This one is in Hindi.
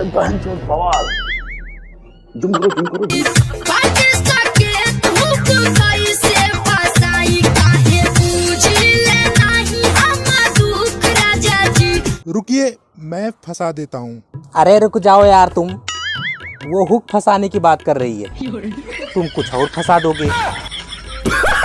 बहन चोद बवाल जुम करो जुम करो। रुकिए मैं फंसा देता हूँ। अरे रुक जाओ यार तुम। वो हुक फंसाने की बात कर रही है। तुम कुछ और फंसा दोगे।